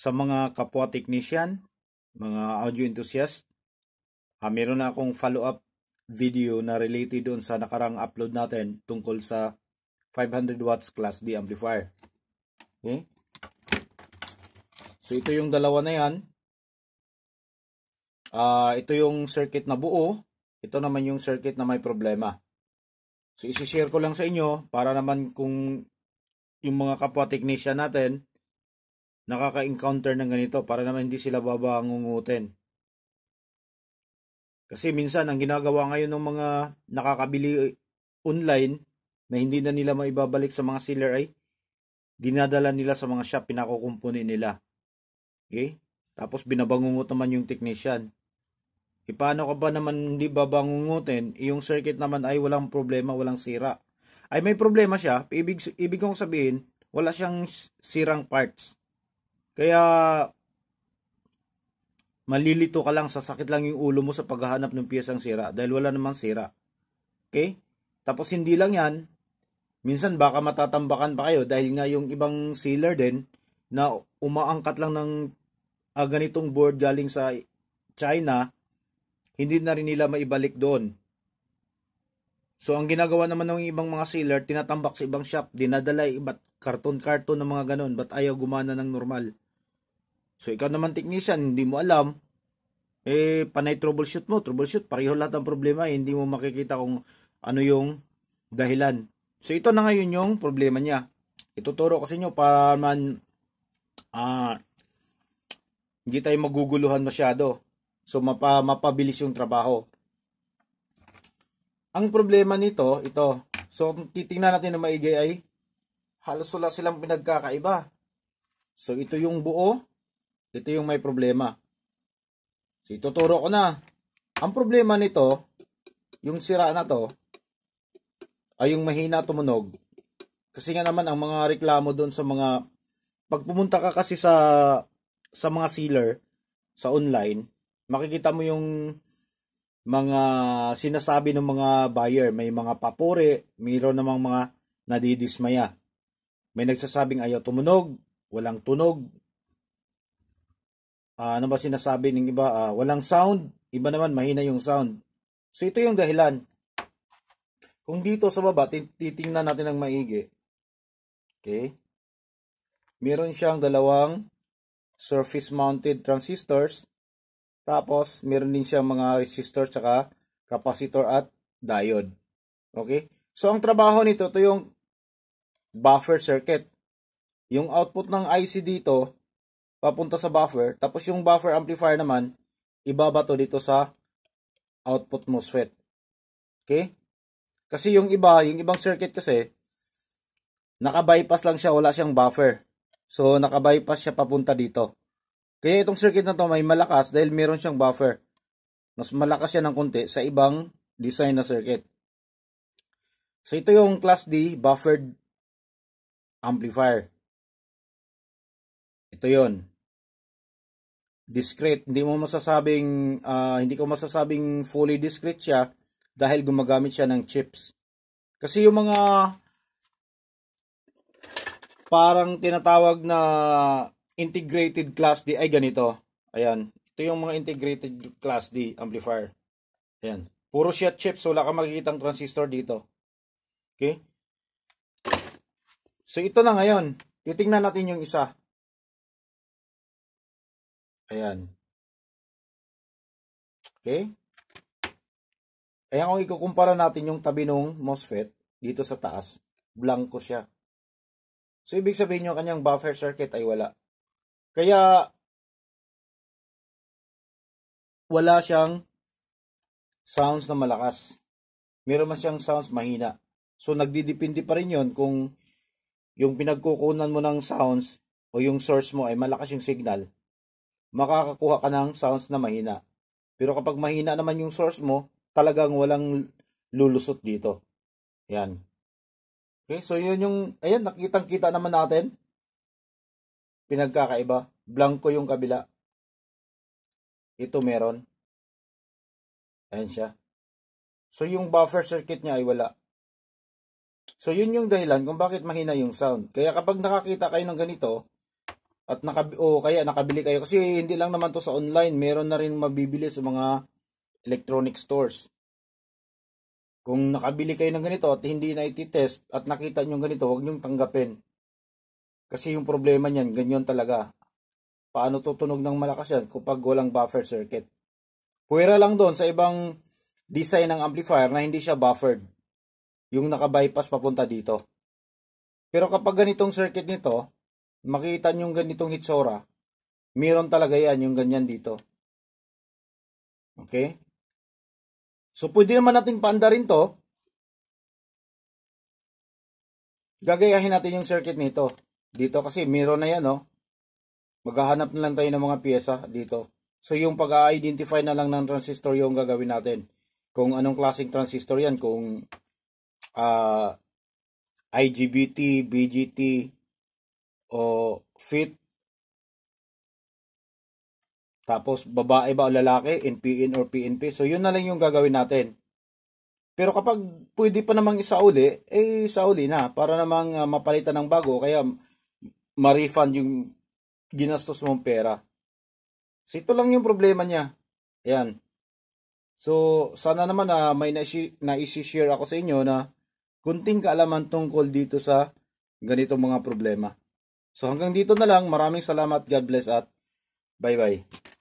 sa mga kapwa technician, mga audio enthusiast, uh, meron na akong follow-up video na related doon sa nakarang upload natin tungkol sa 500 watts class B amplifier. Okay? So ito yung dalawa na yan. Uh, ito yung circuit na buo. Ito naman yung circuit na may problema. So isi-share ko lang sa inyo para naman kung yung mga kapwa technician natin nakaka-encounter ng ganito para naman hindi sila babangungutin. Kasi minsan ang ginagawa ngayon ng mga nakakabili online na hindi na nila maibabalik sa mga seller ay dinadala nila sa mga shop, pinakukumpuni nila. Okay? Tapos binabangungot naman yung technician. E paano ka ba naman hindi babangungutin? E yung circuit naman ay walang problema, walang sira. Ay may problema siya, ibig, ibig kong sabihin, wala siyang sirang parts. Kaya malilito ka lang, sasakit lang yung ulo mo sa paghahanap ng piyesang sira dahil wala namang sira. Okay? Tapos hindi lang yan, minsan baka matatambakan pa kayo dahil nga yung ibang sealer din na umaangkat lang ng uh, ganitong board galing sa China, hindi na rin nila maibalik doon. So ang ginagawa naman ng ibang mga sealer, tinatambak sa ibang shop, dinadala iba't karton-karton ng mga ganun, ba't ayaw gumana ng normal? So ikaw naman technician, hindi mo alam, eh panay troubleshoot mo, troubleshoot, pareho lahat ng problema, eh, hindi mo makikita kung ano yung dahilan. So ito na ngayon yung problema niya. Ituturo ko sa para man ah, hindi tayo maguguluhan masyado. So mapa, mapabilis yung trabaho. Ang problema nito, ito. So titingnan natin na maigi ay halos wala silang pinagkakaiba. So ito yung buo, ito yung may problema. So ituturo ko na. Ang problema nito, yung sira na to, ay yung mahina tumunog. Kasi nga naman ang mga reklamo doon sa mga pag pumunta ka kasi sa sa mga sealer sa online, makikita mo yung mga sinasabi ng mga buyer, may mga papore, mayroon namang mga nadidismaya. May nagsasabing ayaw tumunog, walang tunog. Uh, ano ba sinasabi ng iba? Uh, walang sound, iba naman mahina yung sound. So ito yung dahilan. Kung dito sa baba, titingnan natin ng maigi. Okay? Meron siyang dalawang surface mounted transistors. Tapos, meron din siyang mga resistor tsaka capacitor at diode. Okay? So, ang trabaho nito, ito yung buffer circuit. Yung output ng IC dito, papunta sa buffer. Tapos, yung buffer amplifier naman, ibabato dito sa output MOSFET. Okay? Kasi yung iba, yung ibang circuit kasi, naka-bypass lang siya, wala siyang buffer. So, naka-bypass siya papunta dito. Kaya itong circuit na to may malakas dahil meron siyang buffer. Mas malakas siya ng konti sa ibang design na circuit. So, ito yung class D buffered amplifier. Ito yon Discrete. Hindi mo masasabing, uh, hindi ko masasabing fully discrete siya dahil gumagamit siya ng chips. Kasi yung mga parang tinatawag na integrated class D ay ganito. Ayan. Ito yung mga integrated class D amplifier. Ayan. Puro siya chips. Wala ka makikitang transistor dito. Okay? So ito na ngayon. Titingnan natin yung isa. Ayan. Okay? Kaya kung ikukumpara natin yung tabi ng MOSFET dito sa taas, blanco siya. So, ibig sabihin yung kanyang buffer circuit ay wala. Kaya, wala siyang sounds na malakas. Meron man siyang sounds mahina. So, nagdidepende pa rin yon kung yung pinagkukunan mo ng sounds o yung source mo ay malakas yung signal, makakakuha ka ng sounds na mahina. Pero kapag mahina naman yung source mo, talagang walang lulusot dito. Yan. Okay, so yun yung, ayan, nakitang-kita naman natin. Pinagkakaiba. Blanco yung kabila. Ito meron. Ayan siya. So yung buffer circuit niya ay wala. So yun yung dahilan kung bakit mahina yung sound. Kaya kapag nakakita kayo ng ganito, at nakab o kaya nakabili kayo kasi hindi lang naman to sa online, meron na rin mabibili sa mga electronic stores. Kung nakabili kayo ng ganito at hindi na ititest at nakita nyo ganito, huwag nyo tanggapin. Kasi yung problema niyan, ganyan talaga. Paano tutunog ng malakas yan kapag walang buffer circuit? Puwera lang doon sa ibang design ng amplifier na hindi siya buffered. Yung naka-bypass papunta dito. Pero kapag ganitong circuit nito, makita nyo ganitong hitsura, meron talaga yan, yung ganyan dito. Okay? So, pwede naman natin paandarin to. Gagayahin natin yung circuit nito. Dito kasi meron na yan, no? Maghahanap na lang tayo ng mga pyesa dito. So, yung pag-identify na lang ng transistor yung gagawin natin. Kung anong klaseng transistor yan. Kung uh, IGBT, BGT, fit. Tapos babae ba o lalaki, NPN or PNP. So yun na lang yung gagawin natin. Pero kapag pwede pa namang isauli, eh sauli na para namang uh, mapalitan ng bago kaya ma-refund yung ginastos mong pera. So ito lang yung problema niya. Ayan. So sana naman na uh, may na-share ako sa inyo na kunting kaalaman tungkol dito sa ganitong mga problema. So hanggang dito na lang. Maraming salamat. God bless at bye-bye.